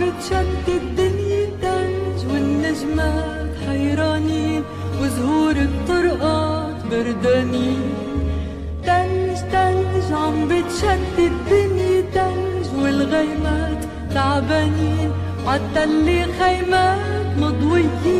بتشتت الدنيا تلج والنجمات حيرانين وزهور الطرقات بردانين. تلج تلج عم بتشتت الدنيا تلج والغيمات تعبانين. عالتلي خيمات مضويين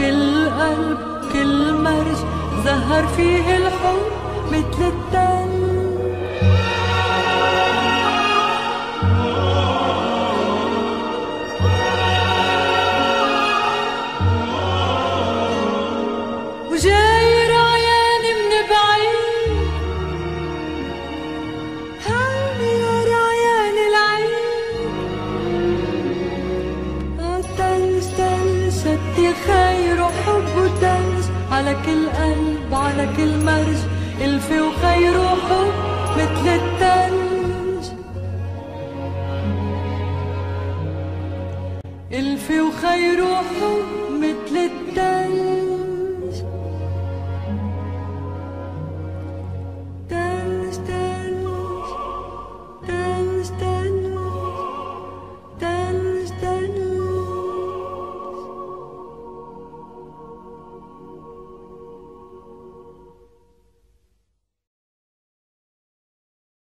كل قلب كل مرج زهر فيه الحب مثل التلج شتي خير وحب وتلج على كل قلب على كل مرج الف وخير وحب مثل التلج الف وخير وحب